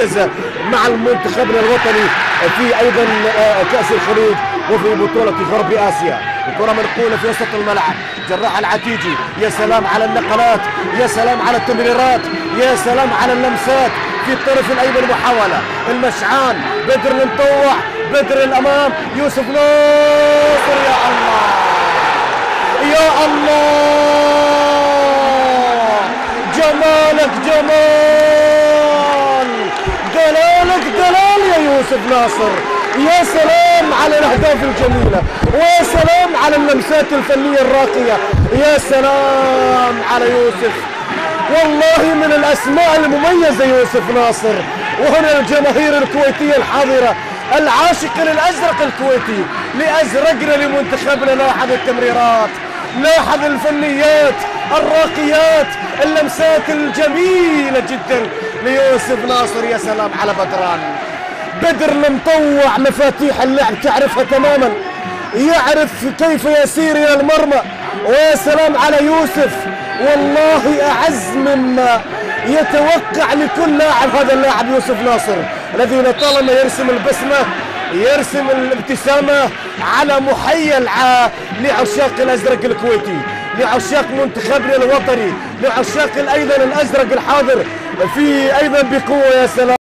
مميزة مع المنتخبنا الوطني في أيضا آه، كأس الخليج وفي بطولة غرب آسيا. الكرة منقولة في وسط الملعب. جراح العتيجي. يا سلام على النقلات. يا سلام على التمريرات. يا سلام على اللمسات. في الطرف الأيمن محاولة. المشعان. بدر المطوع بدر الأمام. يوسف ناصر. يا الله. يا الله. جمالك جمال. يوسف ناصر. يا سلام على الأهداف الجميلة ويا سلام على اللمسات الفنية الراقية. يا سلام على يوسف. والله من الأسماء المميزة يوسف ناصر. وهنا الجماهير الكويتية الحاضرة العاشق للأزرق الكويتي لأزرقنا لمنتخبنا. لاحظ التمريرات لاحظ الفنيات الراقيات اللمسات الجميلة جدا. ليوسف ناصر يا سلام على بدران. بدر المطوع مفاتيح اللعب تعرفها تماما. يعرف كيف يسير إلى المرمى. ويا سلام على يوسف. والله أعز مما يتوقع لكل لاعب هذا اللاعب يوسف ناصر الذي لطالما يرسم البسمة يرسم الابتسامة على محيا الع- لعشاق الأزرق الكويتي لعشاق منتخبنا الوطني لعشاق أيضا الأزرق الحاضر. في أيضا بقوة يا سلام.